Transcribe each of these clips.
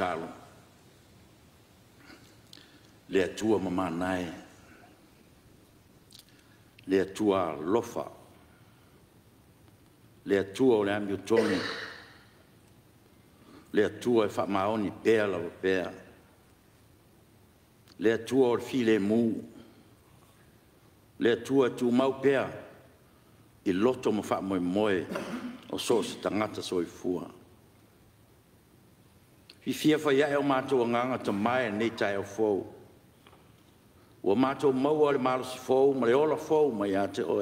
talo. Le atua mama nae. Le atua lofa. Le atua o le ambio toni. Le atua e wha maoni pēa lau e pēa. Le atua o le file mū. Le atua e tu mau pēa. I loto ma wha moe moe o so se tangata so i fua. Le atua I fia fa ya o mato nganga to mai ne tai o fo. O mato mo o le malo fo, ma le ola fo ma ya te o.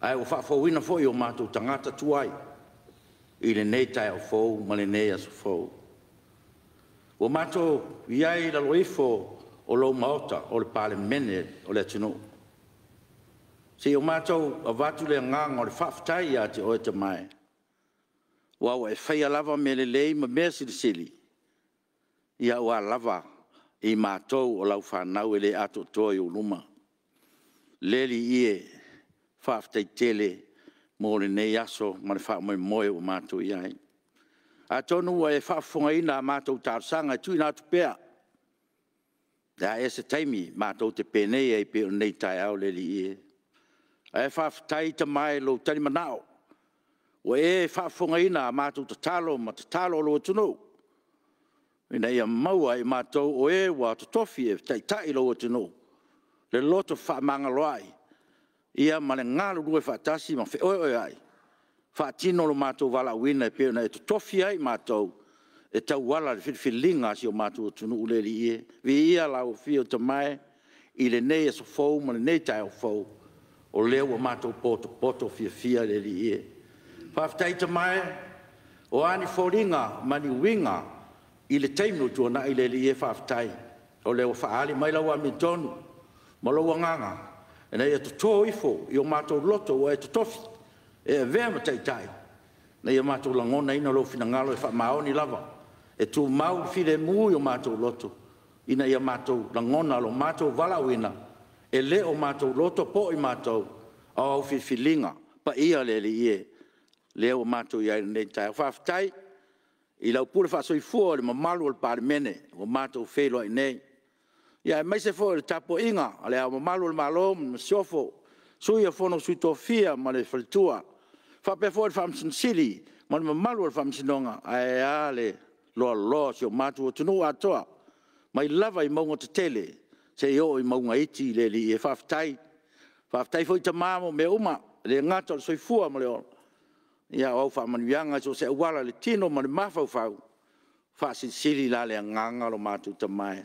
Ai o fa fo wina fo o mato tangata tuai. I le ne tai o fo, ma le ne ya so fo. O mato ya i la loifo o lo mota o le pale mene o le tino. Se o mato a vatu le nganga o le faftai ya te o te mai. Wa wa e fai alava me le lei ma mea sili sili ia ua lava i mātou o lau whānau e ato toa i uluma. Leli ie whaaftai tele mō le nei aso ma le whaamoe moe o mātou i ai. A tonu e whaafunga ina mātou tārsanga tui nā tu Da e se taimi mātou te pēnei e pēo nei tai au leli ie. A e whaaftai ta mai lo tani manao. O e whaafunga ina mātou ta ma ta lo tunou ina a maua e matou o e ua tofi e taʻitaʻi lou atunū le loto faamagalo ai ia ma le galulue faatasi ma feʻoeʻoe ai faatino lo matou valaauina e pei ona e totofi ai matou e tauala le filifililiga asi o matou atunuu le liie viia laofia o tamae i lenei esofou ma lenei taeofou o lea poto matou potopoto fiafia le liie faafetai tamae o anifoliga winga ile le no o ile i le lii e ole o le ua faaali mai lau amitonu ma lou agaga e na ia to ifo i o matou loto wa to tofi e avea e e ma taʻitaʻi na ia e matou lagona ina lou finagalo e faamaoni lava e mau fi le mu o mato loto ina ia matou lagona lo mato vala valaauina e le o mato loto po i matou ao au filifiliga ia le aliie lea ua matou iai lenei taʻi o faafetai i lau pula fa so i fo le ma malu al parmene o mato felo i nei ya mai se fo le tapo inga ale a ma malu al malo ma sofo so i fo no su to fia ma le fultua fa pe fo le fam sin sili ma ma malu al fam sin nga ai ale lo lo so mato tu no ato mai lava i mongo te tele se yo i mongo iti le li e fa ftai fa ftai fo i te mamo me uma le ngato so i fo ma le o ia au fa yanga so se wala le tino man mafau fa fa si sili la le nganga lo matu te mai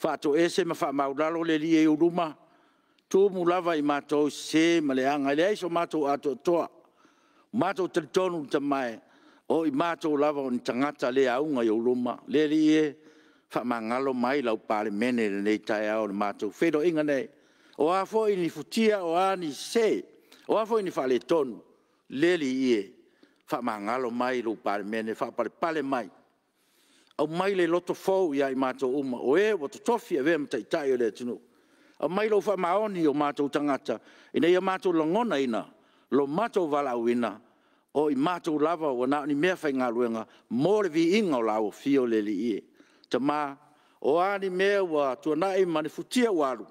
fa to ese ma fa ma ulalo le li e uruma tu mu lava i mato se ma le anga le iso mato ato to mato te tonu te o i mato lava on tangata le aunga i uruma le li e fa ma ngalo mai lau pale mene le nei tai au le mato fedo inga nei o afo ini futia o ani se o afo ini fa le tonu le li ie fa ma ngalo mai lu par mene fa par pale mai au mai le loto fo ya i mato uma o e o to tofia e vem tai tai le tunu au mai lo fa ma oni o mato tangata ina ia mato longona ina lo mato vala uina o i mato lava o na ni mea fai ngaluenga more vi inga o lao fio le li ie ta ma o ani mea wa tuanai mani futia waru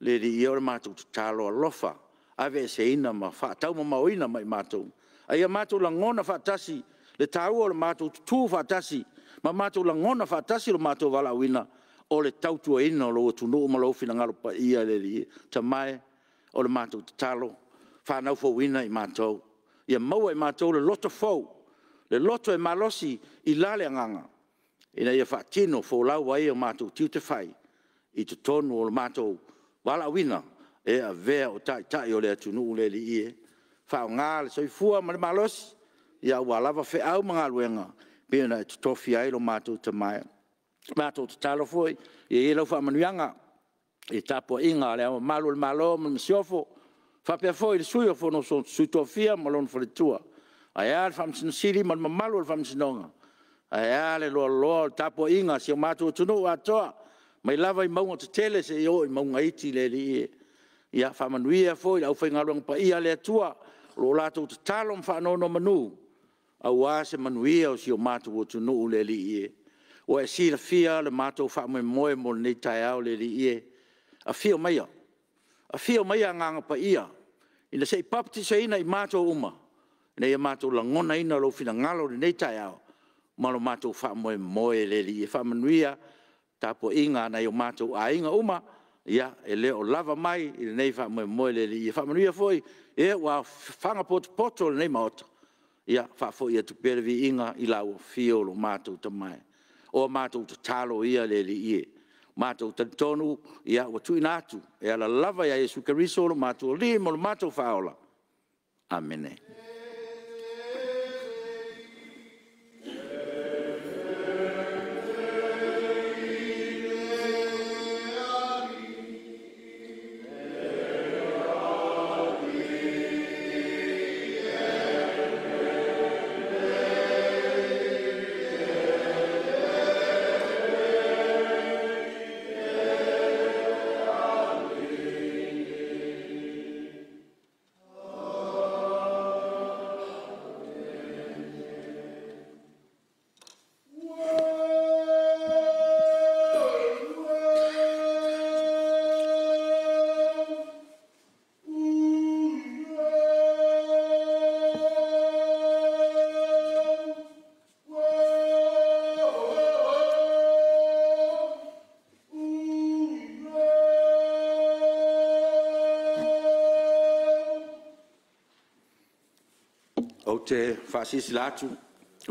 le li ia o le mato tutalo alofa lofa ave se ina ma fa tau ma oina mai mato ai ma tu la ngona fa tasi le tau o ma tu tu fa tasi ma ma tu la ngona fa tasi lo ma tu wina o le tau tu ina lo tu no ma lo fina ngalo pa ia le li ta mai o le ma tu talo fa na fo wina i ma ia mo i ma tu le lot of fo le lot of e malosi i la le nganga ina ia fa tino fo la wai o ma tu tu te fai i te tonu o le ma tu wala wina e a vea o tai tai o le atunu u le li ie. Whao ngā le soifua ma le malos, i a ua lava fe au mga luenga, pēna e tutofi ai lo mātou te mai. Mātou te talo fwoi, i e lau whamanuanga, i tapua inga le ama malo le malo, ma le msiofo, whapea fwoi le sui ofono so suitofia malon lono fwale tua. A ea le whamtina siri ma le malo le whamtina A ea le loa loa le tapua inga, si o mātou tunu atoa, mai lava i maunga te tele se i o i maunga iti le li ie ia ia fo ia lau whainga rung pa ia lea tua lo lato te talom whanono manu au a se manuia o sio mato mātu o tu nuu le li ie o e si fia le mato fa moe mo nei tai au le li ie a fia maia a fia maia nganga pa ia i se sei papti sa ina i mato uma i na ia mātu langona ina lo fina ngalo le nei tai au ma lo mātu whamu moe le li ie ia tapo inga na i o mātu a inga uma ia e le o lava mai i nei fa mo mo le i fa manuia foi e wa fanga pot potol nei mota ia fa fo ia tu pervi inga i la o fio lo mato te mai o mato te talo ia le le i mato te tonu ia o tu inatu e ala lava ia Jesu Kristo lo mato li mo mato faola amen, amen. faasisi la atu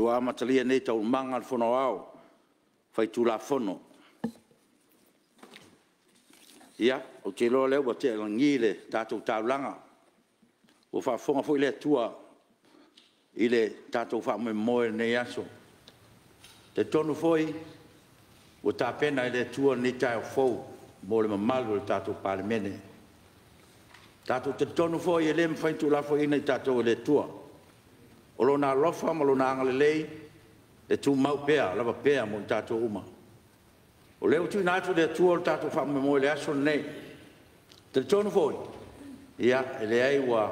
a amatalia nei al fono taulumaga le la fono. ia ou teiloa lea ua teagi le tatou talulaga ua faafofoga fo le atua i le tatou faamoemoe nei aso te tonu foi, ua tapena i le atua nei taeofou mo le mamalu o le tatou palemene tatou te tonu foi, foʻi e lē mafaitulafoina i tatou e le atua o lona alofa ma lona agalelei le tumau pea lava pea mo i tatou uma o lē ua tuuina atu le atua o le tatou faamemo i le aso lenei teletonu foi ia e leai ua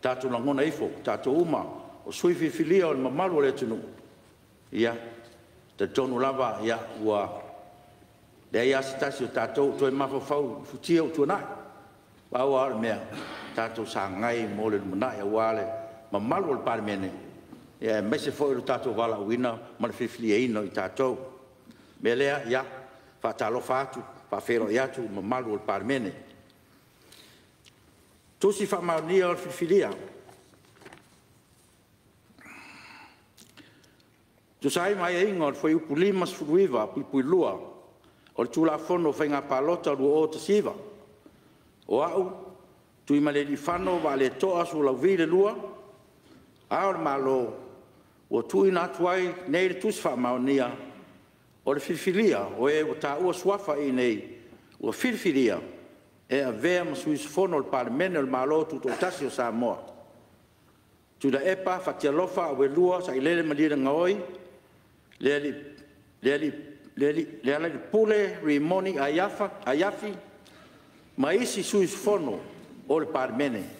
tatou lagona ifo tatou uma o sui filifilia o le mamalu o le atunuu ia teletonu lava ia ua leai e a se tasi o tatou toe mafaufau futia ou tuanaʻi auaole mea tatou sagai mo le lumanaʻi auā le ma malo le parmene e mese foi lo tato vala wina ma le fifli e ino i tato me lea ya fa talo fa tu fa fero ya tu ma malo le parmene tu si fa ma ni al fifli ya tu sai mai e ingor foi u pulima su ruiva pui pui lua o tu la fono fa nga palota lu o te siva o au tu i male li fano va le toa su la vile lua lua Aor malo, o tui nga tuai, nei le tusi wha maonia, o le filifilia, o e o ta ua suafa i nei, o filifilia, e a vea ma sui sifono le parmene le malo tu tō tasi o Samoa. Tu da epa, fatia lofa, o e lua, sa i lele malira ngoi, le li, le li, le li, le li pule, rimoni, ayafa, ayafi, ma isi sui sifono o le parmene. Ayafi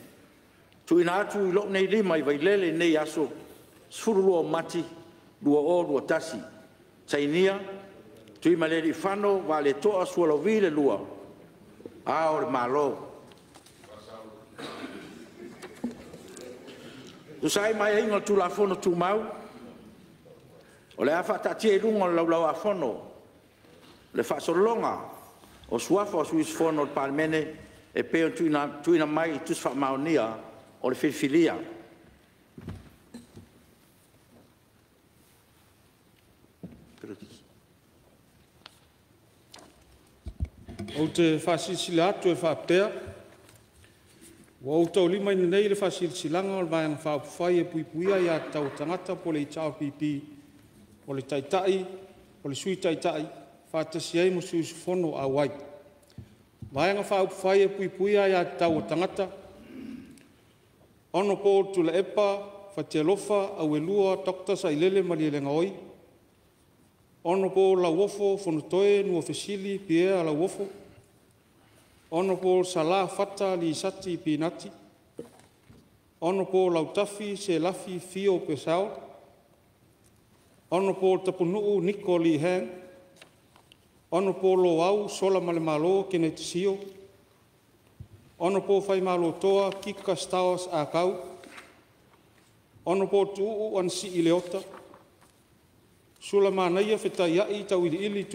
tu ina atu i loko nei lima i vai lele nei aso suru lua mati lua o lua tasi tainia tu ima lele i whano wa le toa sua lo vile lua a ore malo tu sai mai ingo tu la fono tu mau o le afa tati e lungo lau lau a fono le fa solonga o suafo o suis fono al palmene e peo tu ina mai tu sfa maonia o o le filifilia ou te faasilasila atu e faapetea ua ou taulima i lenei le faasilasilaga o le vaeaga faaupufai e puipuia iā tau tagata po le itao pipi o le taitaʻi o le sui taitaʻi faatasi ai mo suisufono auai vaeaga faaupufai e puipuia iā tau tagata Ono ko tula epa, fatelofa, awelua, Dr. Sailele Malielenga oi. Ono ko la wofo, fonotoe, nuo fesili, piea la wofo. Ono ko sala fata, li sati, pinati. Ono ko lautafi, se lafi, fio, pesao. Ono ko tapunuu, niko, li hen. Ono ko lo au, sola male malo, kene tisio. Ono Honourable po fai malo toa kika staos a kau. po tuu ansi si ileota. Sula manaia feta iai tau ili ili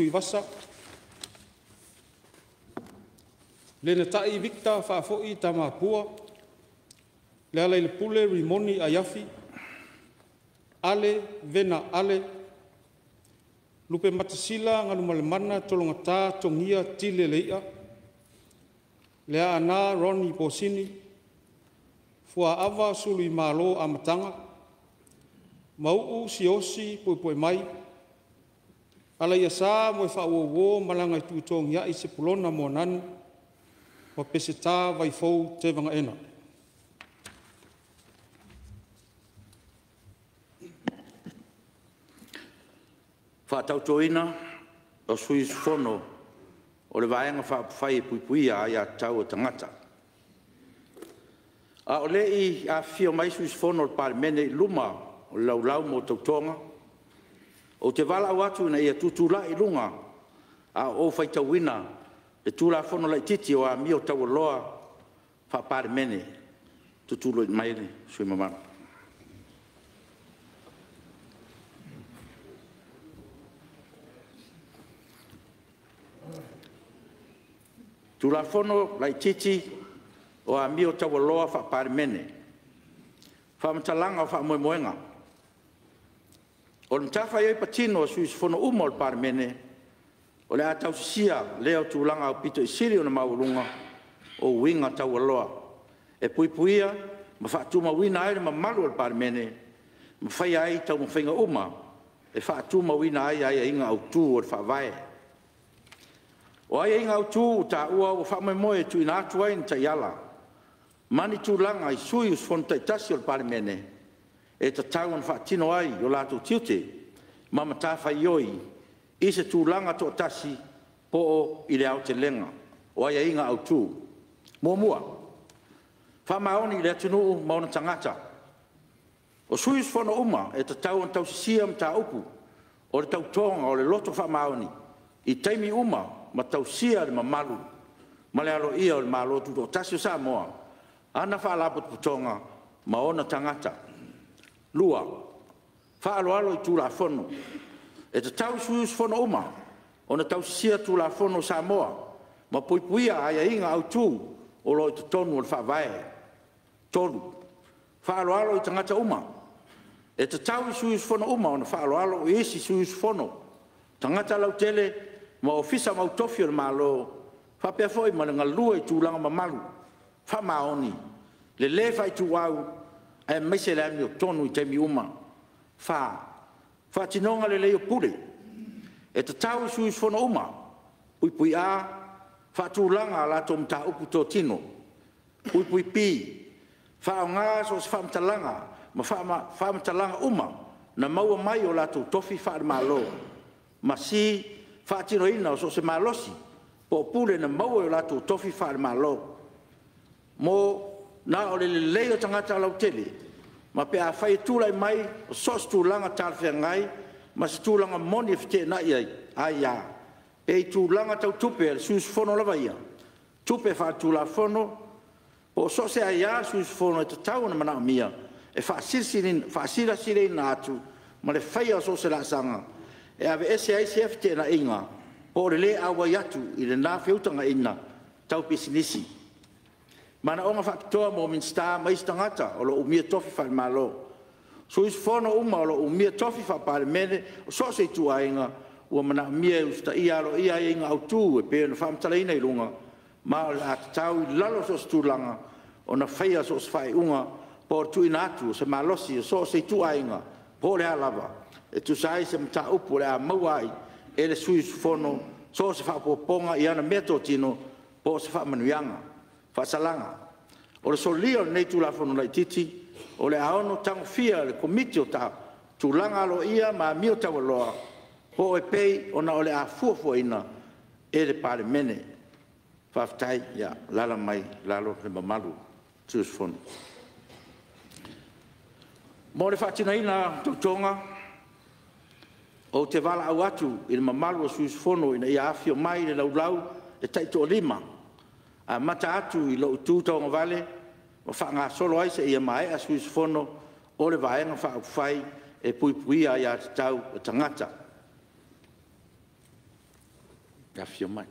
tamapua. Le ala pule rimoni ayafi. Ale vena ale. Lupe matasila ngalumalemana tolongatā tongia tile leia. le ana Roni Posini, fua awa sului malo amatanga, mau'u si osi pui pui mai, ala ia sā moe wha ua wō malanga i tūtong ia i pulona monan nanu, wa vai fau te vanga ena. fa tō ina, o sui fono, o le vaenga whaapuwhai e puipui a ia tau o tangata. A o le i a fio maisu i sifono o parmene i luma o lau lau mo tau tonga, o te wala au atu na ia tutula i lunga a o whaitawina e tula fono lai titi o a mi o tau loa wha parmene tutulo i maile sui mamana. tu la fono la titi o a mio tawa loa fa parmene fa mtalanga fa moy moenga on tafa yoi patino suis fono umol parmene o le atau sia leo tu langa o pito isiri o na maurunga o winga tawa loa e pui puia ma fa tu ma wina ai ma malu al parmene ma fa ai tau mo fenga uma e fa tu ma wina ai ai inga o tu o fa vai O ai inga utu ta ua ua wha mai moe tu ina atu ai ni yala. Mani tu langa i sui us fontai tasi o pari mene. E ta tau an wha tino ai o lātou tiute. Mama ta yoi. ioi. Ise tu langa to tasi po o i le au te lenga. O ai inga utu. Mua mua. Wha maoni le atinu u mauna tangata. O sui us fona uma e ta tau an tau sisiam ta upu. O le tau tonga o le loto wha maoni. I teimi uma ma tausia le mamalu ma le alo ia o le malo tu o tasio sa moa ana fa la put putonga ma ona tangata lua fa alo alo i tula fono e te tau suus fono uma ona tausia tula fono sa moa ma pui puia aia inga au tu o lo i te tonu o le fa vae tonu fa alo alo i tangata uma e te tau suus fono uma ona fa alo alo i isi suus fono tangata lau tele tele ma ofisa mau tofi malo fa pe foi ma nga lue tu langa ma malu fa ma oni le le fai tu wau e mesela mi tonu te mi uma fa fa ti nonga le le yo pule e te tau su su fo uma ui pui a fa tu langa la tom ta u puto tino ui pui pi fa nga so fa ma talanga ma fa ma fa ma talanga uma na maua mai o la tu tofi fa malo lo ma si whaatiro ina o so se malosi, po pule na maua o e lato tofi whaare malo. Mo na o le lei o tangata lau tele, ma pe a whai tūlai mai o sos tūlanga tālwhia ngai, ma se tūlanga moni e white na iai, ai ia. E i tūlanga tau tupe e suus fono lava ia, tupe wha tūla fono, po so se ai ia suus fono e tatau na mana mia, e wha sirsirin, wha sirasirin na atu, ma le whai o sos se la sanga, e ave ese ai se fte na inga por le awa yatu i le na feuta nga inga tau pisinisi mana onga faktoa mo min sta mai sta ngata o lo umia tofi fa malo so is fono uma o lo umia tofi fa pa le mene so se tu ai nga o mana mie usta i aro i ai nga au tu e pe na fam tala ina i lunga ma la tau lalo so stu langa o na feia so sfai unga por tu inatu se malosi so se tu ai nga por le alava e tu sai se mta upu le a mauai e le sui su fono so se fa poponga i ana meto tino po se fa manuianga fa salanga o le solio nei tu la fono lai titi o le aono tango fia le komiti o ta tu langa lo ia ma mio tau loa po e pei ona o le a fuafua ina e le pare mene faafetai ia lala mai lalo le mamalu tu su fono Mo le fatina ina tutonga to o te wala au atu i le mamalu o suus fono ina ia afio mai le laulau e taito o lima a mata atu i loo tūtau nga vale o whaanga solo aise ia mai a suus fono o le vaenga wha au e pui pui a ia te tau o tangata. Ia afio mai.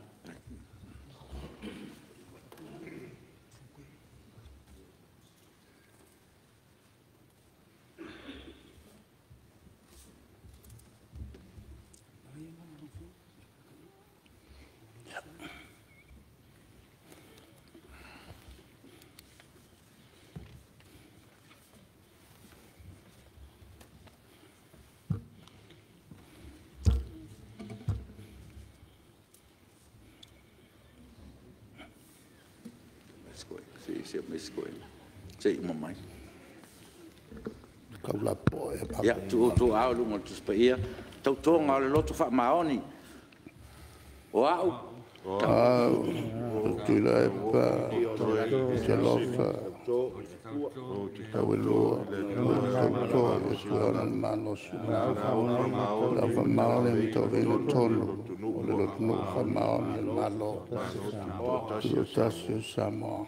se o mesco ele. Sei, mamãe. Kau la e poe. Ia, tu o tu au lungo tu spaia. Tau tonga o le loto fa maoni. O au. Au. O tu la e pa. Te lofa. Tau e lua. Tau toa. E tu au na mano su. La fa maoni mi tau vei no tono. O le loto no fa maoni. E malo. Tu o tasio samoa. Tu o tasio samoa.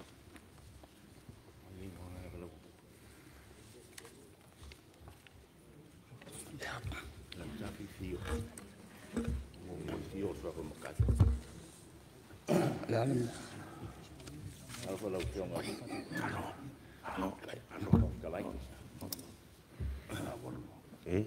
Ah, ah, ah, ¿Eh?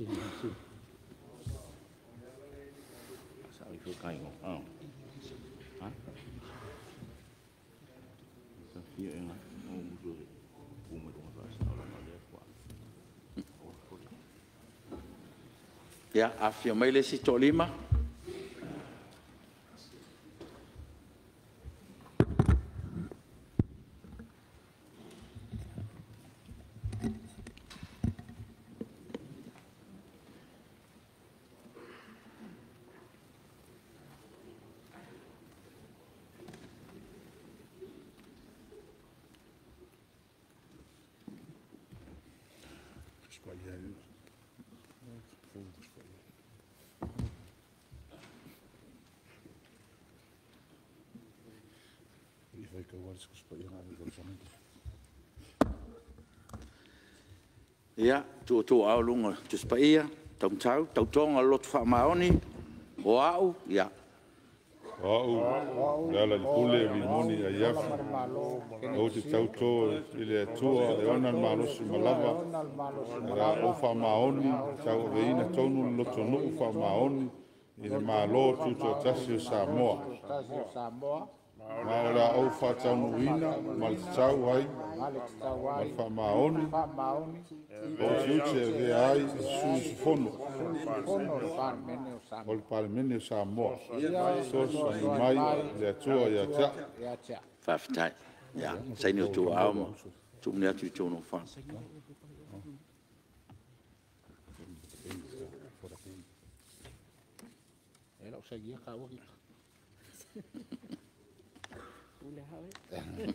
merci, merci. Ça arrive au caillou. Alors. Hein Ça tu tu aulunga tu spaia tau tau tau tonga lot fa maoni o au ya au la pule vi moni a ya o ti tau to ile tu e ona malo si malava ra o fa maoni tau veina tonu lot no fa maoni ile malo tu tu tasi o samoa Maura au fatau nuina, mal tau hai, mafamaoni osiute aveai susufono o le palemene o samoa sosa mai le atua ia tea faafetai Ya, saini o tuaao ma tuumani atu i tono fala Era o seguia cá o Ule hawe.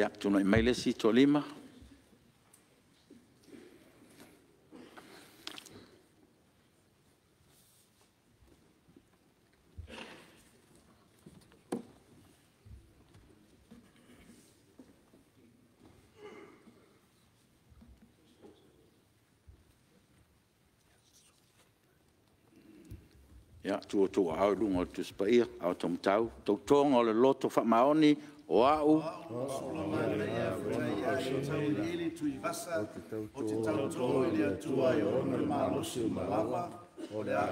Ja, toen in Melissi, Tolima. Ja, toen we toen houden, we het dus bij hier, uit om touw. Toen toen alle lotten van mij wao ia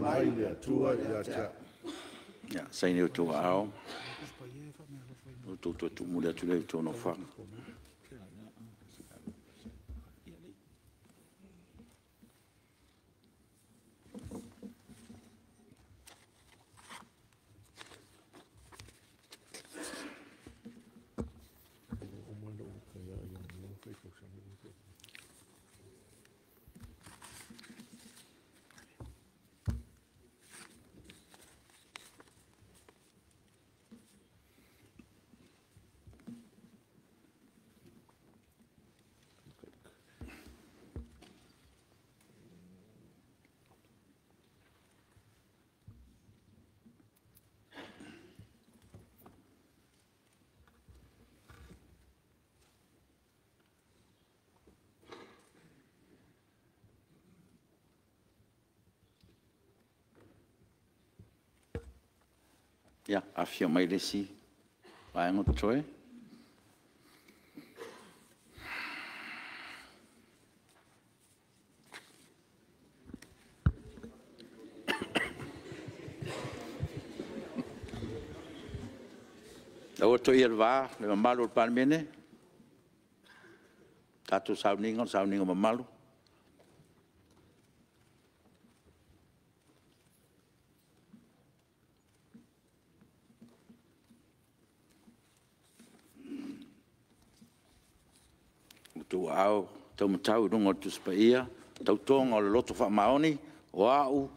mai iā Ça, zijn you toe Ja, afje mai lesi. Vai ngot choe. Tau to ir va, le malu par mene. Tatu sauningo sauningo malu. tau matau i runga o tu spaia, tau tonga o le loto wha maoni, o au,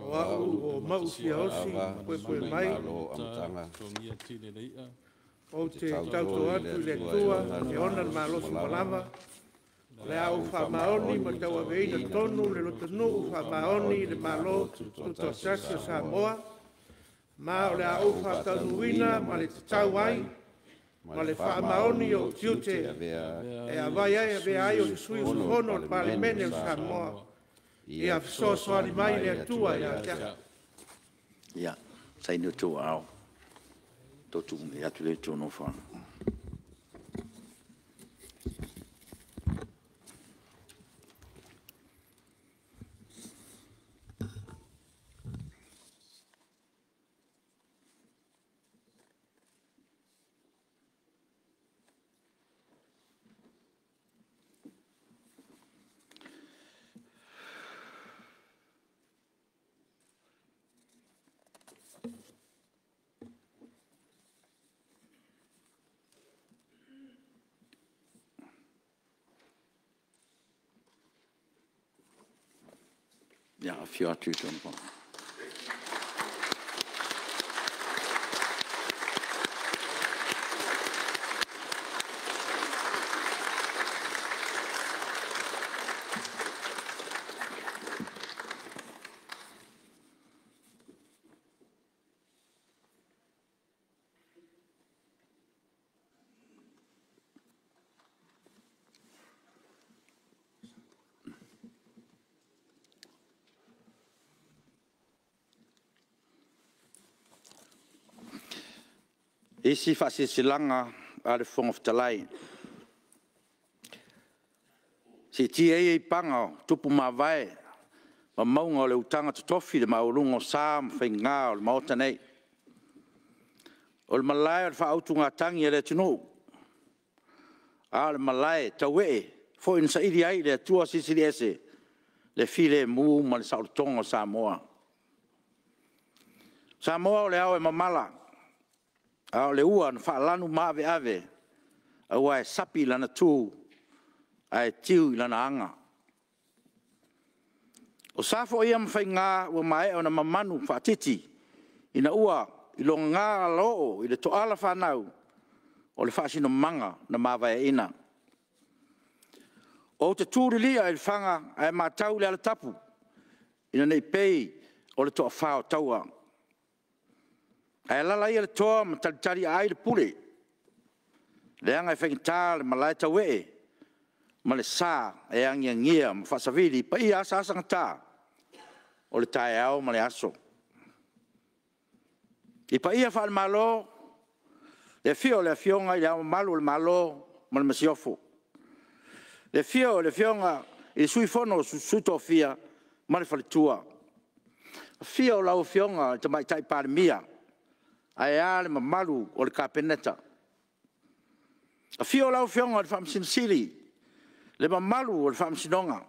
o au, o mau si aosi, koe koe mai, o te tau to atu le tua, te ona na malosu malama, le au wha maoni, ma tau a veina tonu, le loto nuu wha maoni, le malo, tu ta sasa sa moa, ma o le au wha tanuina, ma le tau ai, ma le whaamaoni o tiute e a vai ai a vea ai o i sui usuhono o le palemene o Samoa. Ia soasoani mai le atua ia tea. Ia, sainu tō ao. Tō tūmne atu le tō no whanga. 要发火，你就动手。isi fa'asisilanga a le fogofatalai se tia ai paga o tupu mavae ma mauga o le utaga totofi le maoluga o sa ma faigā o le maota nei o le malae o le fa'aautugatagi e le atunuu a o le malae taue'e fo'i na saʻili ai le atua sisili ese le filemu ma le saʻolotoga o samoa samoa o le ao e mamala a o le ua na faalanu ave, aua e sapi i lana tū ae tiu i lana anga. o sa foʻi ia mafaigā ua maeʻa ona mamanu faatiti ina ua i logagā aloo i le toʻala fanau o le faasinomaga na ina. O te tūlilia i a faga ae matau le ala tapu ina nei pei o le toa o tauang. Ela lai le toa ma talitali ai le pule. Le anga e whengitā le malai tau e. Ma le sā e angia ngia ma whasawiri pa i asa asanga tā. O le tae au ma le aso. I pa ia whaal malo, le fio le fionga i le au malu le malo ma le masiofo. Le fio le fionga i le sui fono su to fia ma le falitua. Fio lau fionga te mai tai pārmia. Fio aia le mamalu o le kapeneta afio laufioga o le faamasinosili le mamalu or le faamasinoga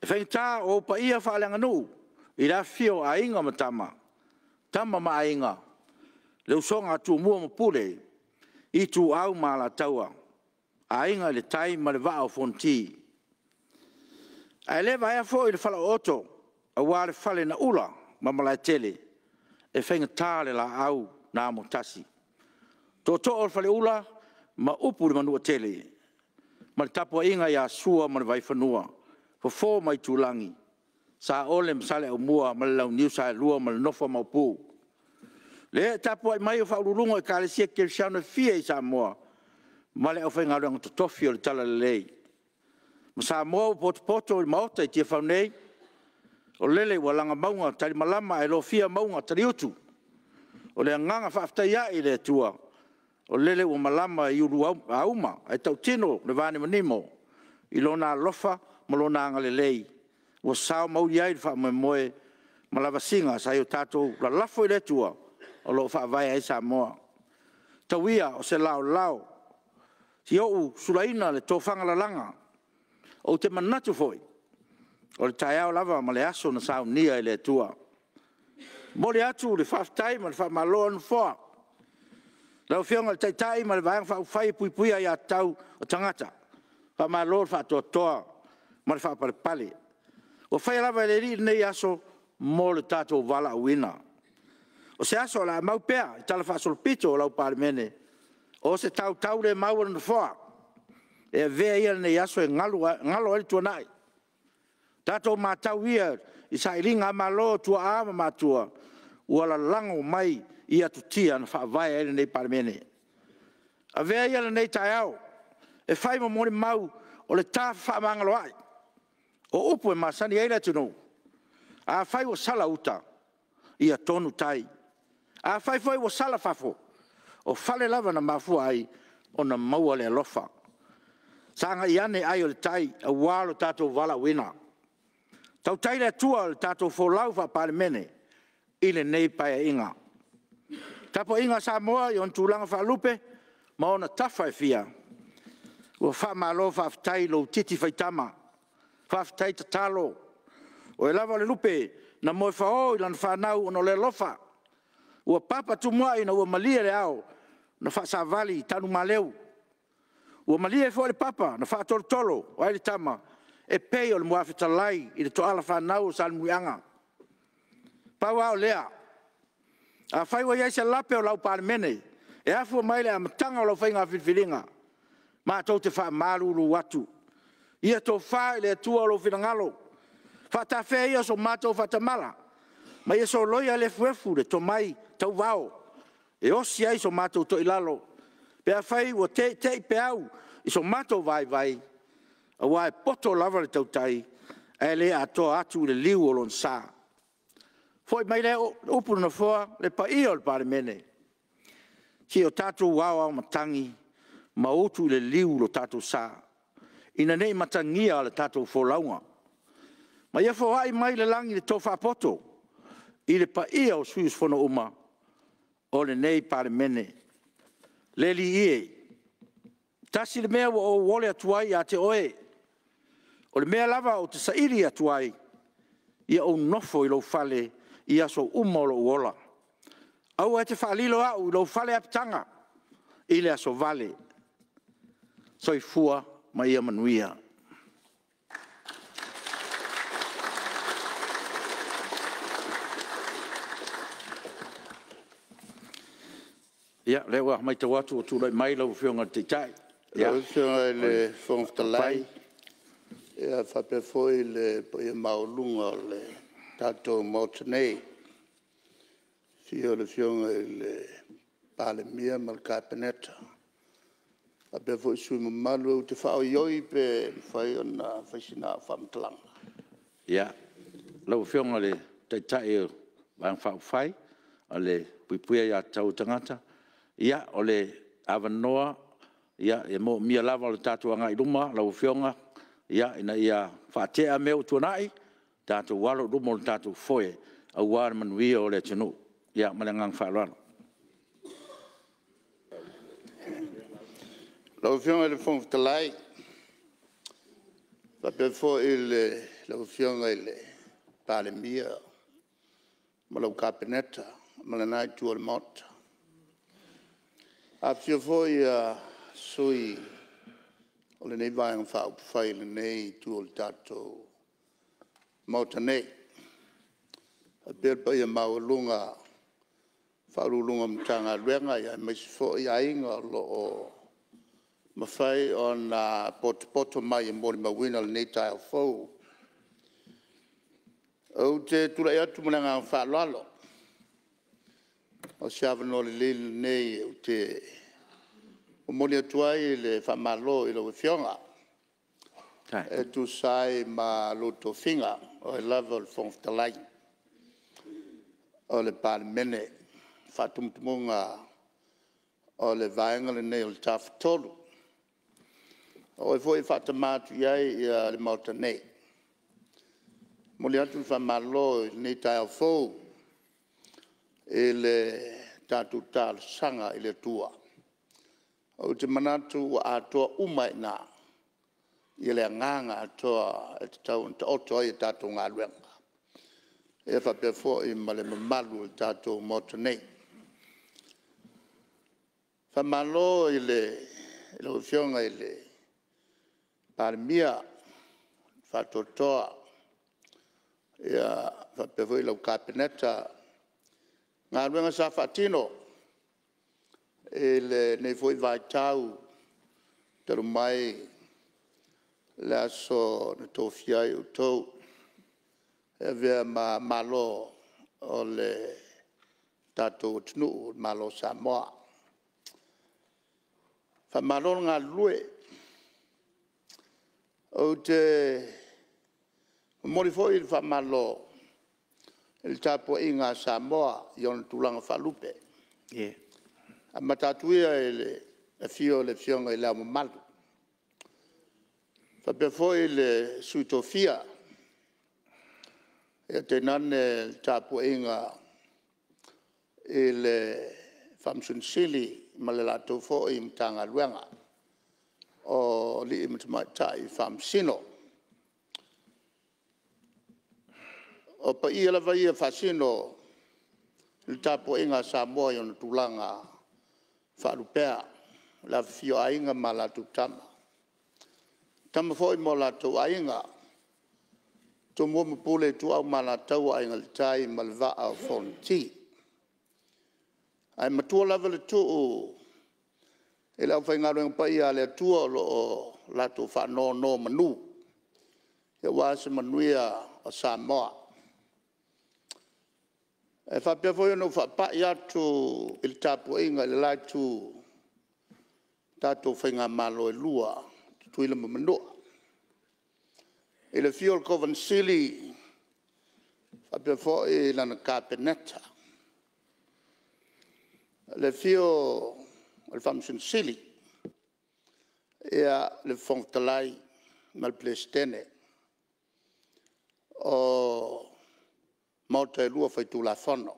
e o pa ia faaleaganuu i le afio aiga ma tama ma ainga, le usonga tu ma pule itu tuau ma lataua aiga i le tai ma le va'a o fonti ae lē vaea fo'i fale na ula ma e fenga tāle la au nā mo tasi. Tō tō o whale ula, ma upu le manua tele. Ma le tapua inga i a sua ma le waifanua, fa fō mai tūlangi. Sa ole msale au mua, ma le lau niu sa e lua, ma le nofa ma upu. Le tapua i mai o whaururungo e kāle sia kirishano fie i sa mua, ma le au whenga rango tatofi o le tala le lei. Ma sa mua upotopoto i maota i tia whaunei, o lele ua langa maunga tari malama e lofia maunga tari utu. O le nganga whaftai a i le tua. O lele ua malama i uru auma. E tau tino le vane manimo. I lona lofa ma lona anga le lei. Ua sao mauri ai le whaamoe moe. Malava singa sa i o tatou la lafo i le tua. O lo whaavai ai sa moa. Tau ia o se lao lao. Si o u sulaina le tofanga la langa. O te manatu foi o le taiao lava ma le aso na saunia i e le atua mo le atu le faafetai ma le faamaloa nofoa lau fioga le taitaʻi ma le vaega faaupufai e puipuia iā tatau o tagata faamalo le faatoatoa ma le faapalepale ua faia lava i le alii lenei aso mo le tatou valaauina o se aso o la amau pea i talafaasolopito o lau palemene o se tautau le mau ona nofoa e avea ia lenei aso e galo ai le tuanaʻi tatou matau ia i saʻiliga a malo tua a ma matua ua lalago mai i atutia na faavae ai lenei palemene avea ia lenei taeao e fai momoni mau o le tā faamagaloaʻi o upu e masani ai le atunou afai ua sala uta ia tonu tai afai foi ua sala fafo o fale lava na mafua ai ona maua le alofa sa agaʻi ane ai o le tai auā lo tatou valauina Tau taile atua o le tātou fōlau wha i le nei pae inga. Tapo inga Samoa i on tūlanga whalupe ma ona fia. Ua wha malo whaftai lo titi whaitama. Whaftai tatalo. O e lava le lupe na moe whao i lan whanau ono le lofa. Ua papa tumua i na ua malia le ao na wha sa vali tanu maleu. Ua malia e fo le papa na wha tolo tolo o tama e pei o le moa fetalai i le toala whanau o salmuianga. Pau au lea, a fai wa iaise lape o lau pāremene, e afu mai le amatanga o lau whainga whiwhiringa, ma tau te wha maruru watu. Ia tō wha i le atua o lau whinangalo, wha ta whea ia so mātou wha ta mala, ma ia so loia le fuefu le tō mai tau wao, e osi ai so mātou tō ilalo, pe a fai wa te te i peau, i so mātou vai vai, a wai poto lava le tautai, e le a toa atu le liu o lon sā. Foi mai le upuru na fua, le pa ia le pare mene. Ki o tātou wawa o matangi, ma otu le liu lo tātou sā. Ina nei matangia le tātou fōlaunga. Ma ia fua ai mai le langi le tōwha poto, i le pa ia o suyus fono uma, o le nei pare mene. Le li iei. Tasi le mea wa o wole atuai a te oe, O le mea lava o te sairi atu ai, ia o nofo i lo fale, ia so umo lo uola. Au e te whaalilo au, lo fale aptanga, ile aso vale. So i fua ma ia manuia. Ia, leo a mai tau atu o tūlai mai lau whiunga te tai. Ia, whiunga le whiunga te lai. Ia, e a fape foi le e maulunga le tato motnei si o le fionga e le pale mia mal kapeneta a pe foi su mo malu te fa o yoi pe fai ona fashina fam klang ya yeah. lo fionga le tai tai o van fa fai ale pui pui ya tau tangata ya yeah, ole avanoa ya yeah, e mo mia lava le tatu anga i luma la fionga ia ina ia faatea mea o tuanaʻi tatou alo luma o le tatou foe auā le manuia o le atunuu ia ma le agaga faaaloalo laufioga i le fogafetalai faapea foʻi le laufioga i le palemia ma lau kapeneta ma lana itua le mota afio foʻi a sui o le nei vai fa o fai le nei tu o tato mo tane a bel pa ia ma o lunga fa o lunga mo tanga le nga ia mai fo ia inga lo o ma fai on a pot pot o mai e mo ma winal nei tai fo o te tu la ia tu mo nga fa lo o se avno le nei o te o moni atu ai le whamalo i lo fionga. Tai. E tu sai ma loto finga o e lava o le fong talai. O le pāne mene whatumtumunga o le vāenga le nei o le tāwha tolu. O e fwoi whata mātu iai i a le mauta nei. Moli atu whamalo i nei tai au fōu i le tātu tāl sanga i le tuaa o te manatu wa atoa umai e nā. I le nganga atoa e te tau nta oto ai e tātou ngā luenga. E wha pia fō i male mamalu e tātou mōta nei. Wha malo i le, i le uwhionga i le, parmia, wha totoa, e wha pia fō i le ukapeneta, ngā luenga sa whatino, ngā luenga sa whatino, ele nei foi vai tau ter mai la so na to fia eu to ave e ma malo ole tato tnu malo sa mo fa malo nga lue o te mori foi fa malo el tapo inga sa mo yon tulang fa lupe yeah matatuia e le e fio le fionga i le amu malu. Fa pefo i le suitofia, e te nane tapu inga i le famsun sili ma le latu fo i mtanga luenga o li i mtumaita i famsino. O pa i alawai e fasino, Ni tāpua inga sā mōi o na tūlanga faalupea lafifio aiga ma latou tama tama foʻi mo latou aiga tomua ma pule tuau ma latau aiga le tai ma le vaa o foniti ae matua lava le tuu i e le au faigaluega pai a le atua o loo latou faanōnō manū ia ua se manuia o samoa E whapea foi anō whapai atu il tāpu inga le lai tū tātou whainga malo e lua tuila mamanoa. I le fiol kovansili whapea foi i lana kāpeneta. Le fio le whamsinsili ia le whongtalai mal plestene o mau te lua fai tu la fono.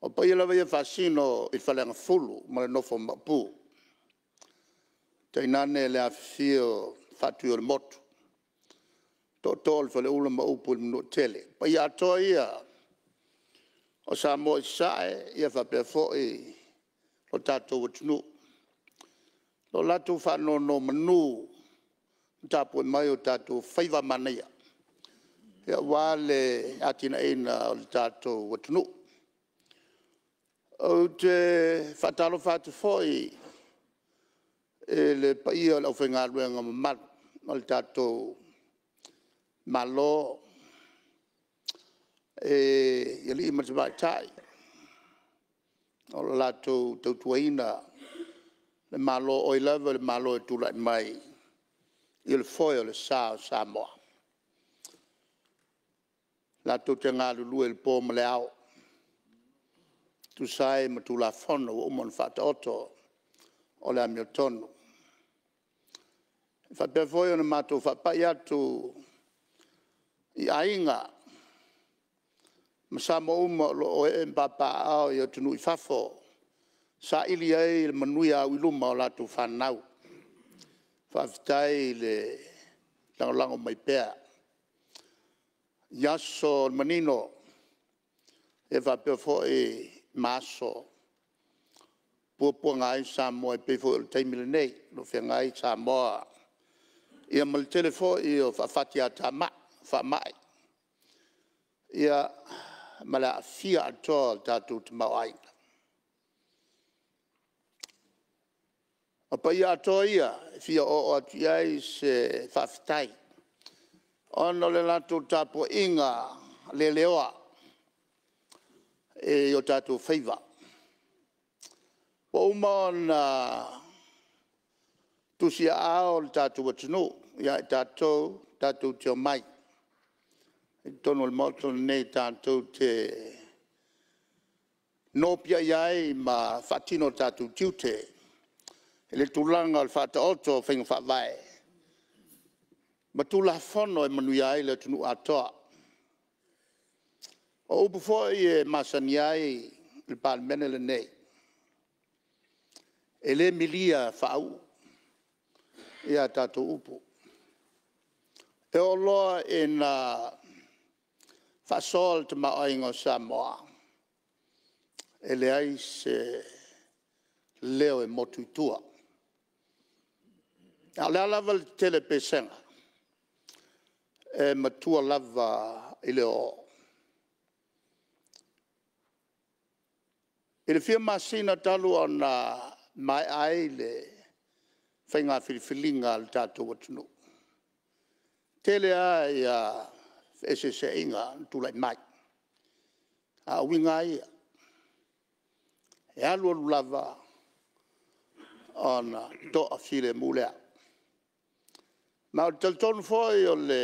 O pa ia e lawa ia e fasino i falenga fulu, ma le nofo mapu. Te inane le afisio fatu yore motu. Tō tō le fale ula ma upu i minu tele. Pa ia atoa ia, o sa mo i sae, ia fa pia fōi, lo tātou watunu. Lo latu fa no no manu, tāpu e mai o tātou faiwa manaya ya wale atina ina tato watunu ote fatalo fatu foi ele paio la ofenga luenga mal mal malo e ele imaj chai tai ola to to tuina le malo oi level malo e tulat mai il foi le sa sa mo la tu te ngā lulu e lpō mle au. Tu sai ma tu la whono o umon whata oto o le amio tonu. Wha pia fwoi ona mātou wha pai atu i ainga ma sa mo umo lo o e mpapa au i o tunu i whafo sa ili ei le manui au i luma o lātou whanau. Wha le lango lango mai pēa. Yaso Manino e va pe fo e maso po po ngai sa mo e pe fo le te mil nei lo fe ngai sa mo e mo le telefo e o fa fati ata ma fa mai e a mala fia ato ta tu te mau ai a pa ia ato ia fia o o atiai se fa fitai e ono le lato tapo inga le leoa e o tatu feiva. Po uma ona tusia ao le tato watinu, ya e tatu, tato te o mai. E tono le moto ne tato te nopia iai ma fatino tatu tiute. E le tulanga le fata oto fengu fatvae ma tu la fono e manu ya ile tunu ato o bu fo e masani ai le e pal menele nei ele milia fau ia tato upu e o lo en fa solt ma oingo samoa ele ai se leo e motu tua Alea lava le tele pesenga e matua lava i le o. I le fia masina talu ana mai ai le whainga filifilinga le tātou watunu. Tele ai a SSA inga tūlai mai. A winga ai a. E alu alu lava ana to a file mulea. Ma o teltonu foi o le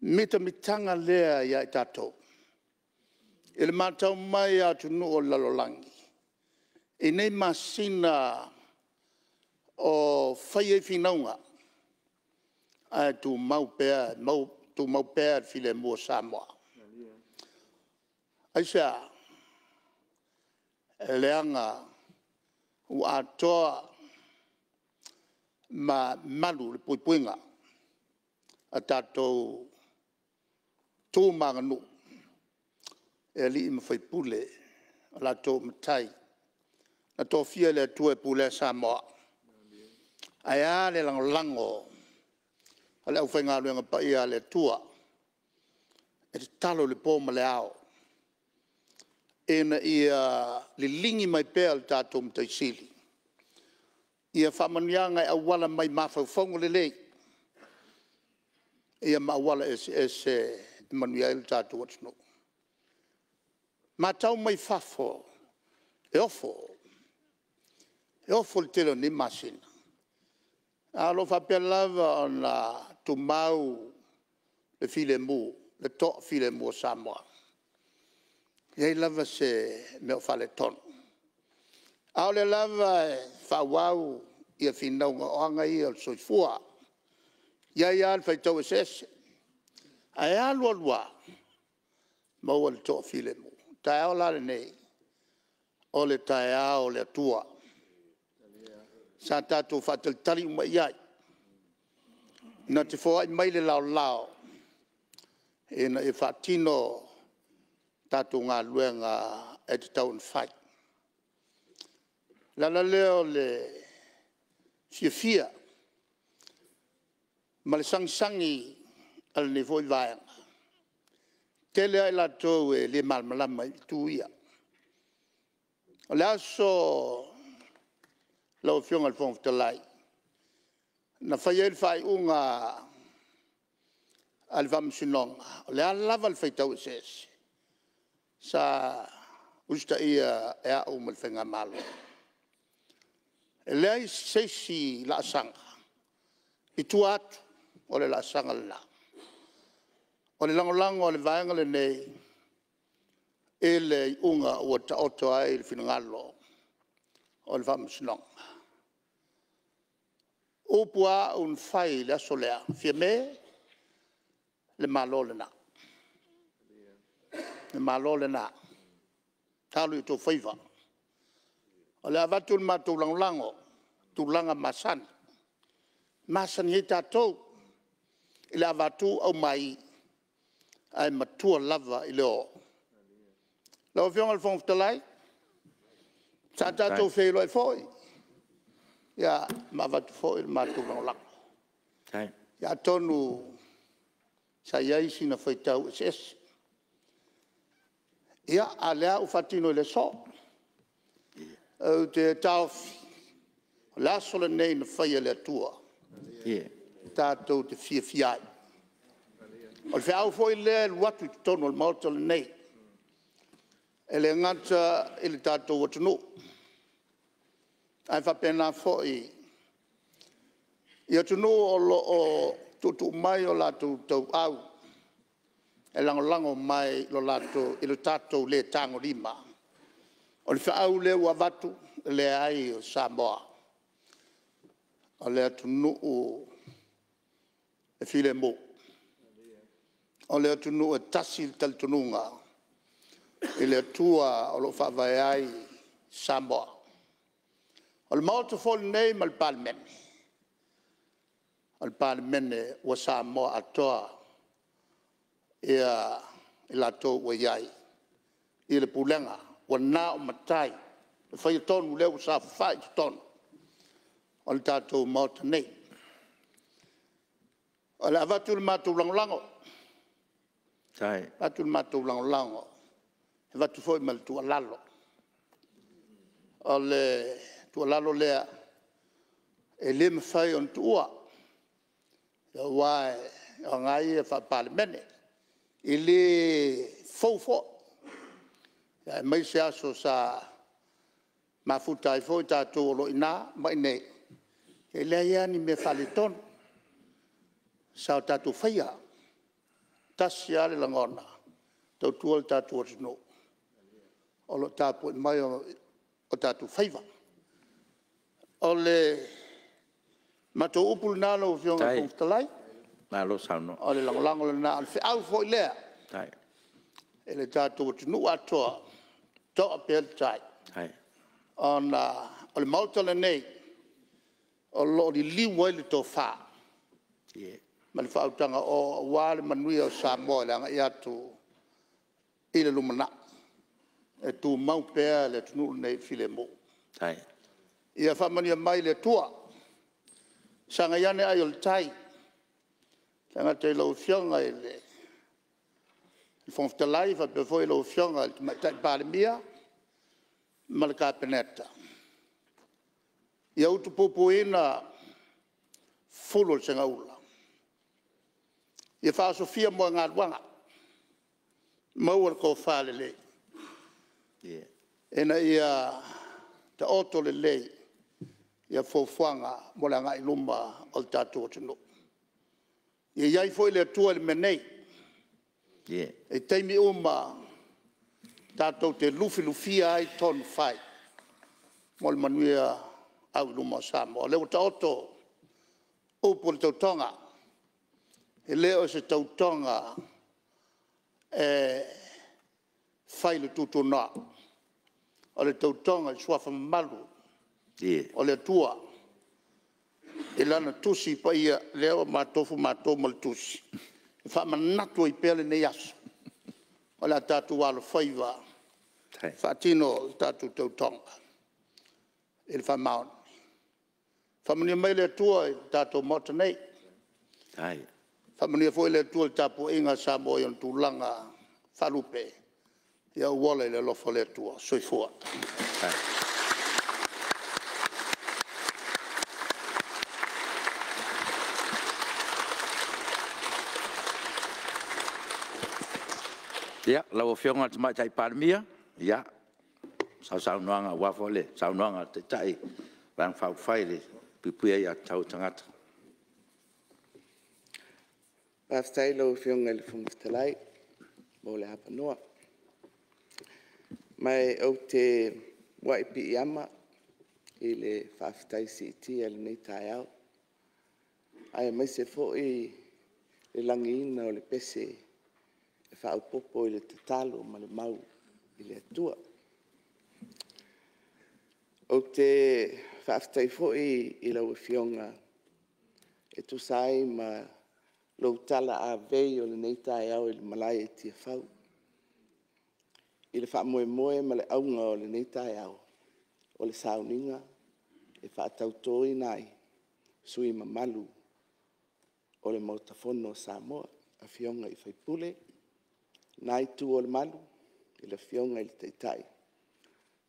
mita mitanga lea ia i tato. I le mātau mai a tunu o lalolangi. I nei masina o whai e whinaunga. Ai e tu mau pēr, mau, tu mau pēr file mua Samoa. Ai sea, e leanga u atoa ma malu le puipuinga a tātou tō mānganu e li ima whai pule a la tō matai na tō fia le tū e pule a Samoa. Ai a le lango lango a le au whai ngālu inga pa ia le tūa e te talo le pōma le ao e na ia li lingi mai pēl tātou mtai sili ia whamanianga e awala mai mafau fongo le lei. Ia ma awala e se, e se manuia ili tātou atu no. Ma tau mai fafo, e ofo, e ofo li telo ni masina. Alo fa pelava on la tu mau le file mu, le to file mu o Samoa. Ia i lava se me o fale tonu. Ao le lava e whawau i a whinau ngā oanga i al soi fua. Ia i al fai tau esese. A e alua lua, mau al toa file mu. Ta e lare nei, o ta e ao le atua. Sa tātou fatal tari uma iai. Nā te fua i maile lao lao. E na e whātino tātou ngā luenga e te tau nfai. Nā la la le o le fia fia ma le sang sangi al ne voi vai te le ai la to e le mal mal mai tu ia o le aso la o fion al fon te lai na fai el fai unga al vam sinong o le ala val fai tau e ses sa usta ia e a umal fenga malo le ai sesi la sanga. I tu atu o le la sanga la. O le lango lango o le vaenga le nei e le unga ua ta oto ai le finangalo o le vamusinong. Upua un fai le asolea fie me le malo le na. Le malo le na. Talu i tō whaivanga. O le avatu ni mātou langolango, tu langa masani. Masani hei tātou, ili avatu au mai, ai matua lava ili o. Lau fionga le fonga futalai, sa tātou fei loi foi, ya ma avatu foi ili mātou langolango. Ya tonu, sa iai sina foi tau SS. Ya, alea ufatino ili soo, au te tauwhi. Lāso le nei na whaia le atua. Yeah. Tātou te fia fiai. O le whi au fwoi le luatu i tono le mauta le nei. E le ngata e le tātou watano. Ai whapena fwoi. I atano o lo o tutu mai o lātou tau au. E lango lango mai lo lātou i le tātou le tango rimaa. O le whaau le ua watu le ai o Samoa. E o le atu nuu e file mo. O le atu nuu e tasi tal tununga. I le atua o lo whawai ai Samoa. O le mautu fol nei mal palmen. O le palmen e ua Samoa atoa. Ia ilatou ua iai. I le pulenga. Ia wa na o matai. Le fai tonu leo sa fai tonu. O le tātou mauta nei. O le avatu le mātou langolango. Tai. Avatu le mātou langolango. He vatu fōi ma le tua lalo. O le tua lalo lea. E le me fai on tua. Ya e wai. Ya e ngai e fai pale mene. E le fōu fōu. Eh, mai se aso sa ma futa i foi ta to lo ina mai ne e le ia ni me faliton sa ta tu feia ta si ale la ngona to tu al ta tu no o lo ta po mai o ta tu feiva o le ma to upul na lo fio ngon talai na lo sa no o le lang lang e le na al fe au foi le tai ele ta tu tu no atoa tau pe tai ai on a o le mauta le nei o lo di li wai le to fa ye man fa utanga o wa le manui o sa mo le nga iatu ile lumana e tu mau pe le tu nei file mo ai ia fa mani mai le tua sanga yane ai o tai sanga te lo fiong ai le i fong te lai va pe foi lo fianga ma ta palmia mal ka peneta ia utu popo ina fulo senga ula ia fa sofia mo nga wanga mo ul ko fa le le yeah. ena ia te oto le le ia fo fanga mo la nga iluma al tatu tino ia ia foi le tuol menei Yeah. E teimi uma tātou te lufi lufia ai tonu fai. Mole manuia au luma samo. Le o tāoto upo le tautonga. E leo se tautonga e fai le tutu nā. O le tautonga i suafa malu. Yeah. O le tua. E lana tusi pa ia leo mātofu mātou mal tusi. Yeah fa manatu i pele nei aso. O la tatu walo faiwa. Fa tino tatu tau tonga. Il e fa maon. Fa muni mai le tua i tatu mota nei. Ai. Fa muni a fwoi le tua i tapu inga sa moi on tu langa falupe. Ia uole le lofo le tua. Soi fua. Ai. Ya, la o fiong at ma tai parmia. Ya. Sa sa noanga wa fole, sa noanga te tai. Ran fa faile pipu ya tau tangata. Pa stai lo fiong el fum stalai. Bole hapa noa. Mai o te wai pi yama i le whaafitai si iti e le nei tai au. Ai mai se fo i le langi ina o le pese i E whaupopo i le te talo ma le mau i le atua. O te whaaftai fo'i i lau fionga e, e tu sai ma lau tala a vei o le neita e au i le malai e tia whau. I le wha moe moe ma le aunga o le neita e au o le sauninga e wha atau tōi nai sui ma malu o le mautafono Samoa a fionga i whaipule i na i tu o le malu i le fionga i le teitai.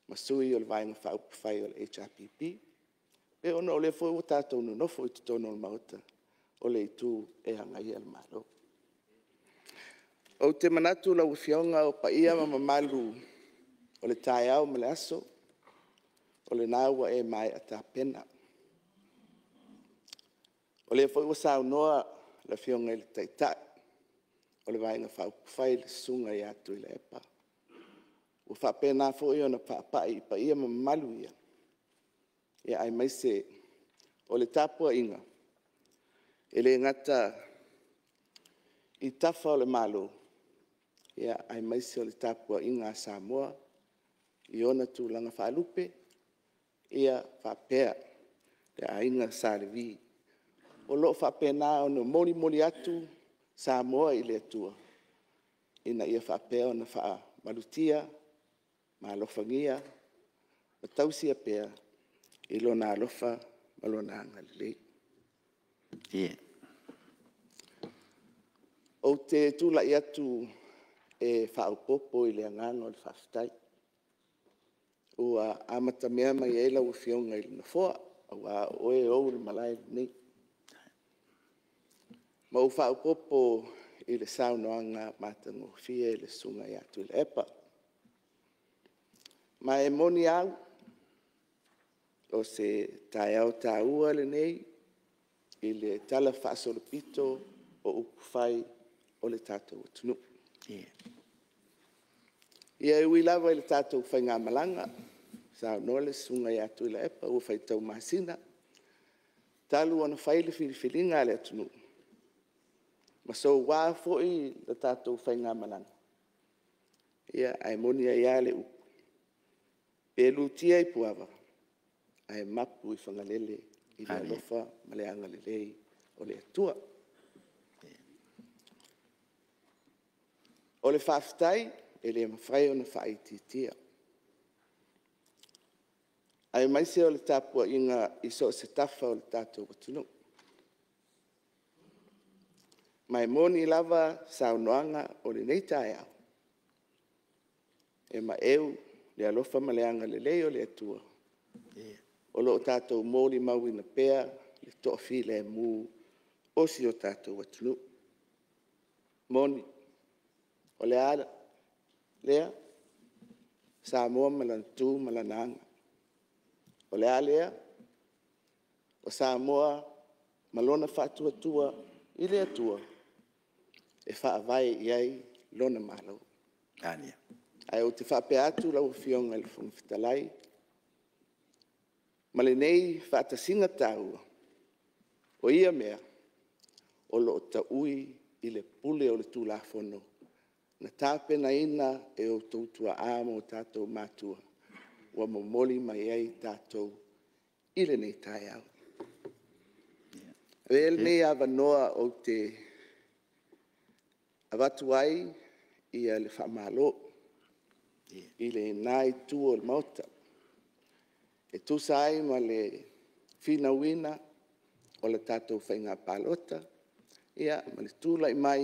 Masui o le vaenga whaupuwhai o le HRPP. Pe ono o le fwoi o tātou no nofo i tutono le mauta o le i e hanga i le malu. O te manatu la ufionga o pa ia mama malu o le tai au me aso o le nāua e mai a tā pena. O le fwoi o sāu noa la fionga i le teitai o le vaiga faaupufai le susuga iā tu i le epa ua faapena foʻi ona faapaʻi i paia ma mamalu ia ia ae maise o le tapuaʻiga e lē gata i tafa o le malo ia ae maise o le tapuaʻiga a samoa i ona tulaga faalupe ia faapea le aiga salevi o loo faapena ona molimoli atu sa moa i le atua ina ia faapea ona faamalutia ma alofagia ma tausia pea i lona alofa ma lona agalelei ou te tulai atu e faaupoopo i le agaga e o le faafetai ua amatamea mai ai lauafioga i lona foa auā oe ou le malae lenei Ma ufa upopo i le saunoanga matango fie le sunga i atu le epa. Ma e moni au, o se tae au tā ua le nei, i le tala whaaso le pito o upufai o le tātou o tunu. Yeah. Ia e ui lawa i le tātou whai ngā malanga, sa no le sunga i atu i le epa, ua whai tau mahasina, talu ana whai le filifilinga le atunu ma so wa fo i le tato fainga manan ia ai moni ai ale u pe lutia i puava ai mapu i fanga lele i le lofa ma le anga le lei o le atua o le faftai e le mafrai o na faaititia ai mai se o le tapua inga i so se tafa o le tato watunuku mai moni lava saunoaga o lenei taeao e maeu le alofa ma le o le atua o loo tatou moli mauina pea le o o tatou atunuu moni o le ala lea sa moa ma lana tū ma lana aga o le a lea o sa ma lona faatuatua i le atua e whaavai i ai lona mālau. Ania. Ai o te whape atu lau fionga el lufunga fitalai. Male nei whaatasinga tāua o ia me o lo ta ui i le pule o le tū lāfono. Na tāpe na ina e o tautua āma o tātou mātua. Wa mo moli mai ai tātou i ile nei tāiau. Yeah. Okay. Rēl nei awa noa o te avatu ai ia le whamalo yeah. i le nai tuo le mauta. E tu sai ma le fina wina o le tatou whainga palota ia ma le tūlai mai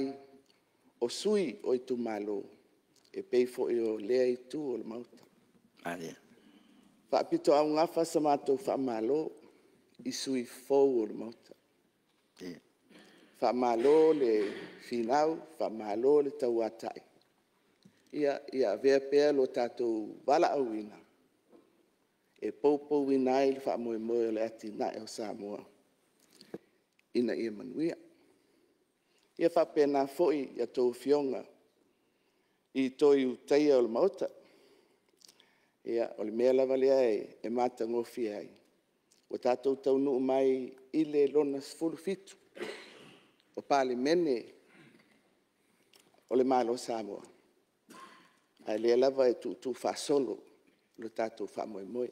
o sui o i tu malo e peifo i o lea i tu o le mauta. Ah, yeah. Whaapito au ngafa sa mātou whamalo i sui fōu o le mauta. Yeah faamālō le finau faamālō le tauātaʻi ia ia avea pea lo tatou valaauina e poupouina ai le moe o le atinaʻi o samoa ina ia manuia ia faapena foʻi ia tou fioga i toi utaia o le maota ia o le mea lava lea e, e matagofi ai ua tatou taunuu mai i le lona sefulufitu o pali mene o le malo samoa. Ai le lava e tu fa solo lo tatu fa moi moi.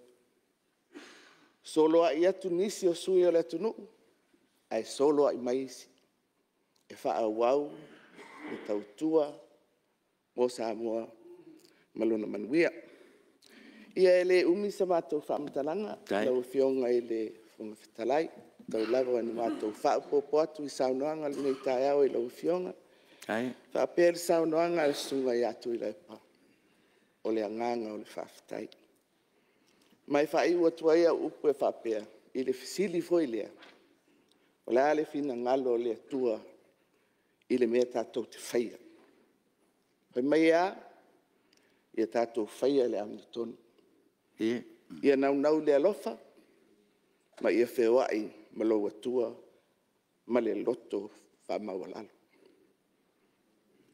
Solo a ia tu nisi o sui o le tunu. Ai solo a i maisi. E fa a wau e tau tua o samoa maluna manuia. Ia ele umi sa mato fa mtalanga. Tai. Lau fionga ele fonga fitalai. Tai tau lava ni mātou. Whaa pōpō atu i saunoanga li nei tā au i e lau fionga. Ai. Whaa pēr saunoanga i e sunga i atu i lai pā. O le anganga o le whaafitai. Mai whaa iwa tua ia upu e whaa pēr. I le fisili fōi lea. O le ale fina ngalo o le atua. I le mea tātou te whaia. Hoi mai a, i a tātou whaia le amni tonu. Ie. Ia naunau le alofa, ma ia whewa ingi. ma lo atua ma le loto faamaualalo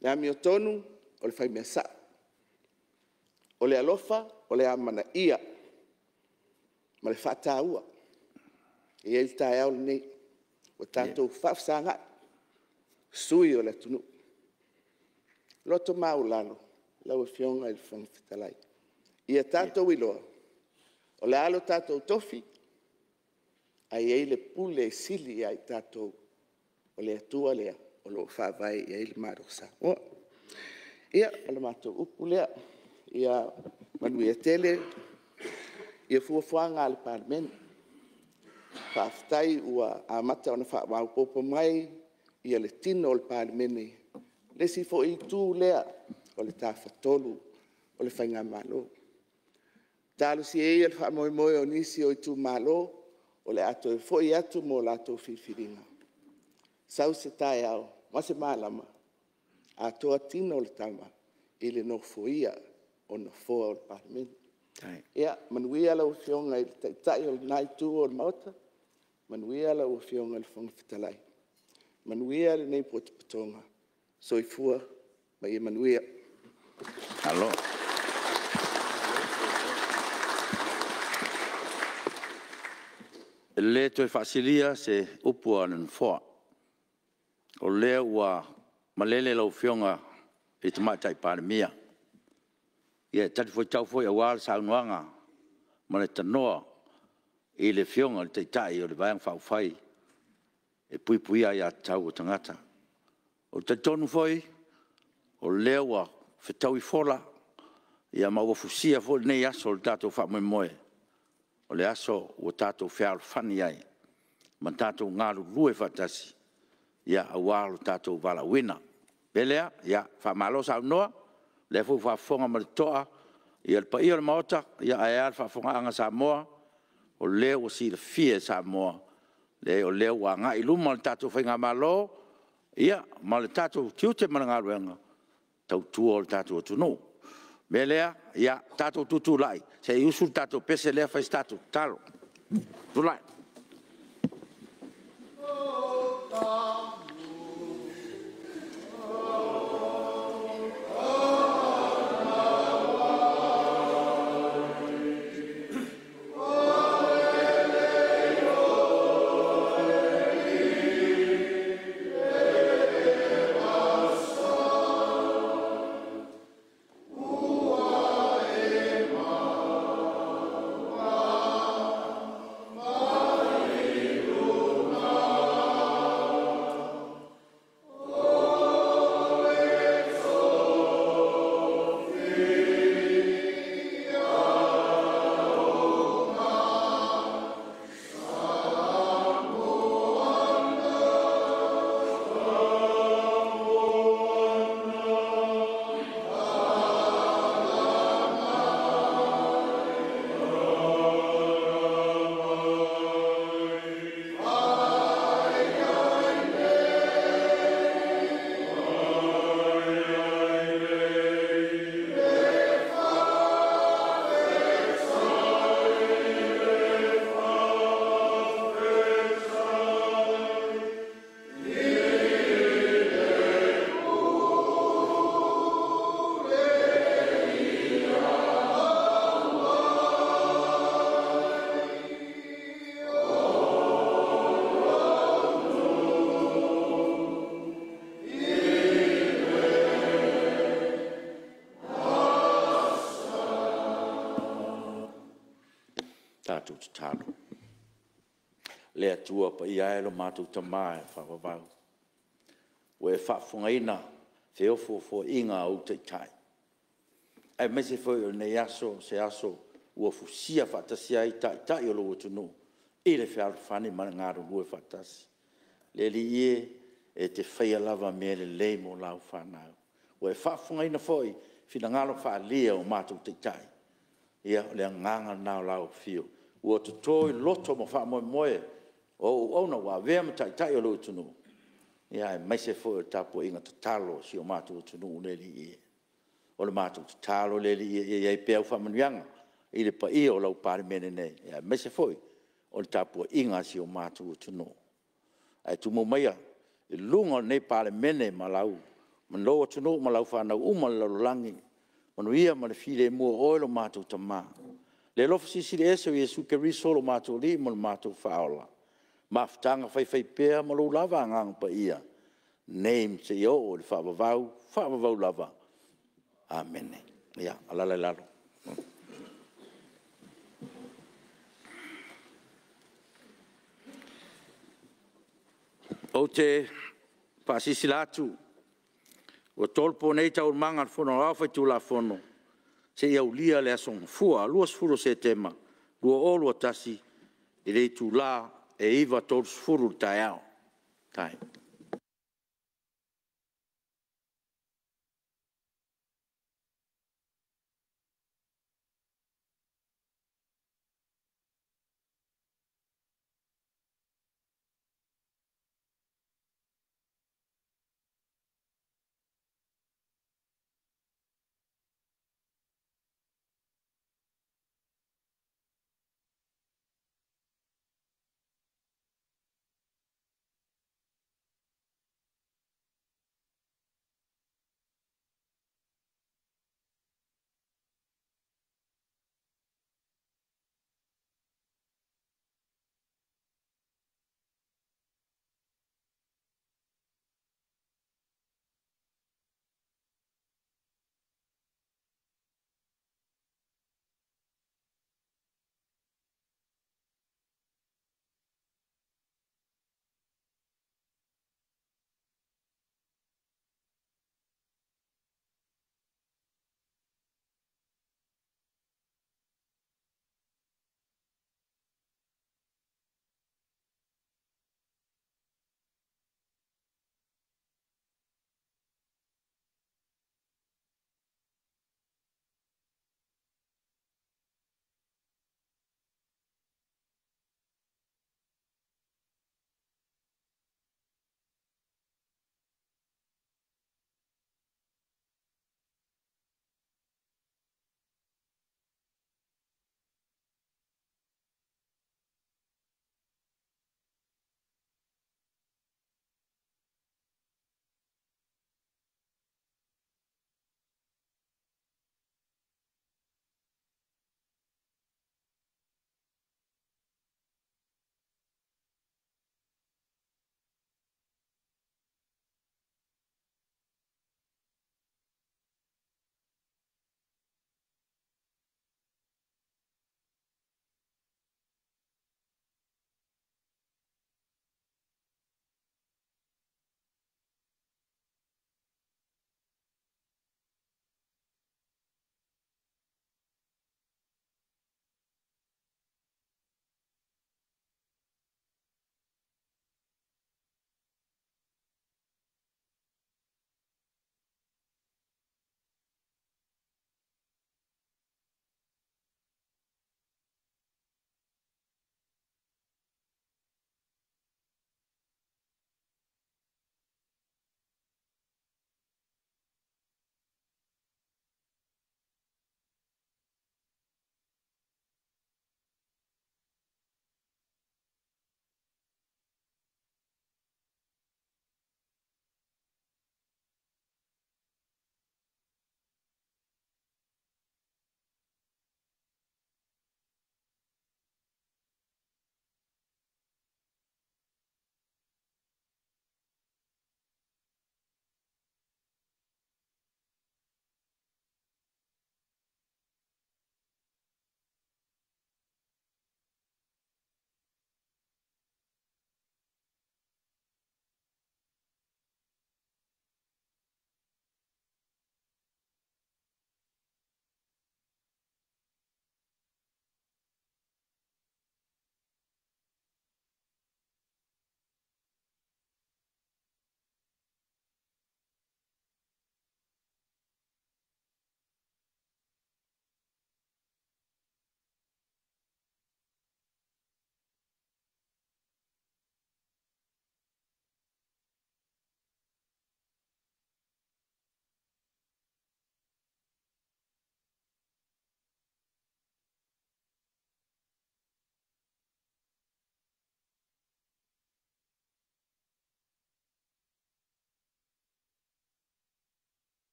le amiotonu o le faimeasaʻa o alofa Oleh amana amanaʻia ma le faataua e ni, le taeao lenei ua tatou faafesagaʻi sui o le atunuu loto maulalo lau e fioga i le fagafetalai ia tatou iloa o alo tatou tofi ai ei le pule e sili ai tatou o le atua lea o loo faavae i ai le marosa ua ia o le matou upu lea ia manuia e tele ia fuafuaga a le palemene faafetai ua amata ona faamaupopo mai ia le tino o le palemene lesi foʻi itu lea o le tafatolu o le faigā mālō talosi e ia le faamoemoe o nisi o itumālō o le ato e foi atu mo la to fifirina sau se tai au ma se malama a to atino le tama ele no foia o no foa o parmen tai ya manui ala o fion ai tai tai o nai tu o mota manui ala o fion al fon fitalai manui ala nei pot patonga so i fua ma ye manui alo le toi fasilia se upu anen fua. O lea ua malele lau fionga i e tamatai pandemia. Ia yeah, tati fwoi tau fwoi a wala sa nuanga ma le tanoa i le fionga le teitai o le vayang fau fai e pui pui ai a chau o tangata. O te tonu fwoi o lea ua fetau i fola ia maua fusia fwoi nei aso soldato tato fwa mwe o le aso ua tatou fealofani ai ma tatou galulu e faatasi ia auā lo tatou valauina pe lea ia faamālo saunoa le fou faafofoga ma le toa ia le paia o le maota ia aeā le faafogaaga samoa o lea ua silafie e samoa le o lea ua agaʻi luma o le tatou faiga mālo ia ma le tatou tiute ma le galuega tautua o le tatou atunuu Belea ia tatou tutulai. Se i usul tatou pese lea fai tatou. Talo. Tulai. Oh, tātou te tālo. Lea tua pa i aero mātou ta mai whawawau. O e whawhunga ina, te ofofo inga au te tai. Ai mese foi o nei aso, se aso, ua fusia whatasi ai tai tai o lo o tunu. I le whiaro whane mana ngāro lue whatasi. Lea li ie e te whaia lava me le leimo lau whanau. O e whawhunga ina foi, fina ngalo wha lia o mātou te tai. Ia, lea nganga nā lau fio ua totō i loto ma whaamoemoe o u auna wā wea ma taitai o lo utunu. Ia e maise fō e tāpua inga ta tālo si o mātou utunu u leli i e. O le mātou ta tālo leli i e i e, e pēau whamanuianga i le pa i o lau pāri mene nei. Ia e maise fō e o le tāpua inga si o mātou utunu. Ai tu mōmaia i e lunga nei pāri mene ma lau ma lau atunu ma lau whanau uma lalolangi. Manu ia ma le fide mua oilo mātou ta le lofa sisi le esa o Iesu keriso lo mātou li mo le mātou whaola. Mafutanga fai fai pēa mo lo lava ngang pa ia. Neim se io o le whaavavau, whaavavau lava. Amen. Ia, alalai lalo. O te pasisi latu, o tolpo nei tau manga fono, au fai tu la fono se ia ulia le aso ngafua, lua sifuru se tema, lua o lua tasi, ele tu la, e iva tolu sifuru tae au. Tae. Tae.